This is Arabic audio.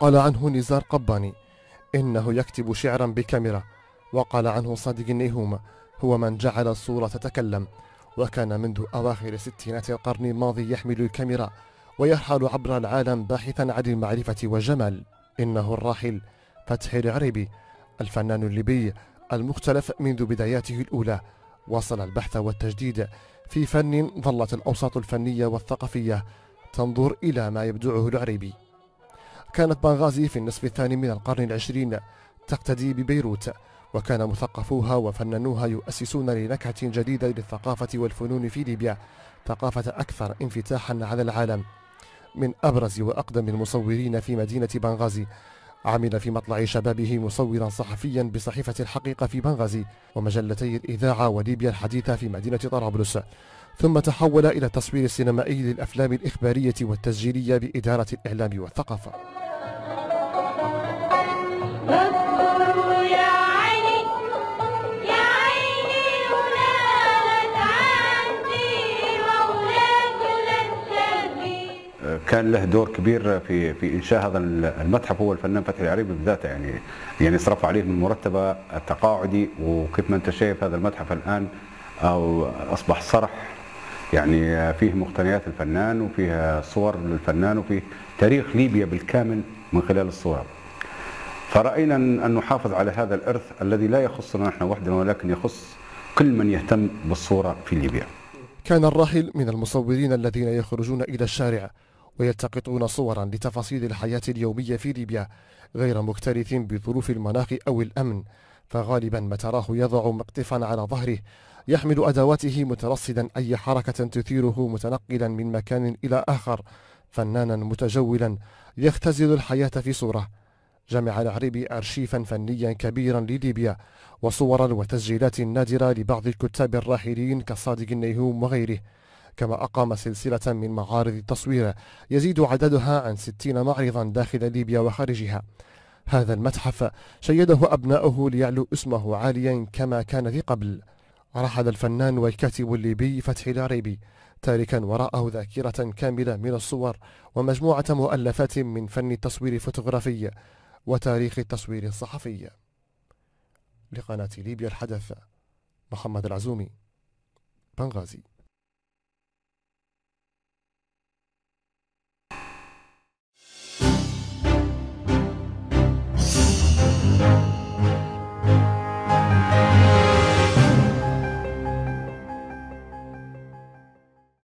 قال عنه نزار قباني إنه يكتب شعرا بكاميرا وقال عنه صادق النيهوم هو من جعل الصورة تتكلم وكان منذ أواخر ستينات القرن الماضي يحمل الكاميرا ويرحل عبر العالم باحثا عن المعرفة والجمال. إنه الراحل فتحي العريبي الفنان الليبي المختلف منذ بداياته الأولى واصل البحث والتجديد في فن ظلت الأوساط الفنية والثقافية تنظر إلى ما يبدعه العريبي. كانت بنغازي في النصف الثاني من القرن العشرين تقتدي ببيروت وكان مثقفوها وفننوها يؤسسون لنكهة جديدة للثقافة والفنون في ليبيا ثقافة أكثر انفتاحا على العالم. من أبرز وأقدم المصورين في مدينة بنغازي عمل في مطلع شبابه مصورا صحفيا بصحيفة الحقيقة في بنغازي ومجلتي الإذاعة وليبيا الحديثة في مدينة طرابلس. ثم تحول إلى التصوير السينمائي للأفلام الإخبارية والتسجيلية بإدارة الإعلام والثقافة. كان له دور كبير في في إنشاء هذا المتحف هو الفنان فتحي العريبي بذاته يعني يعني صرف عليه من مرتبة التقاعدي وكيف ما أنت شايف هذا المتحف الآن أو أصبح صرح يعني فيه مقتنيات الفنان وفيه صور للفنان وفيه تاريخ ليبيا بالكامل من خلال الصور. فرأينا أن نحافظ على هذا الإرث الذي لا يخصنا نحن وحدنا ولكن يخص كل من يهتم بالصورة في ليبيا. كان الراحل من المصورين الذين يخرجون إلى الشارع ويلتقطون صورا لتفاصيل الحياة اليومية في ليبيا غير مكترث بظروف المناخ أو الأمن فغالبا ما تراه يضع مقطفا على ظهره يحمل أدواته مترصدا أي حركة تثيره متنقلا من مكان إلى آخر فنانا متجولا يختزل الحياة في صورة. جمع العريبي أرشيفا فنيا كبيرا لليبيا وصورا وتسجيلات نادرة لبعض الكتاب الراحلين كصادق النيهوم وغيره كما أقام سلسلة من معارض التصوير يزيد عددها عن ستين معرضا داخل ليبيا وخارجها. هذا المتحف شيده أبناؤه ليعلو اسمه عاليا كما كان ذي قبل. رحل الفنان والكاتب الليبي فتحي العريبي تاركا وراءه ذاكرة كاملة من الصور ومجموعة مؤلفات من فن التصوير الفوتوغرافي. وتاريخ التصوير الصحفي. لقناة ليبيا الحدث محمد العزومي بنغازي.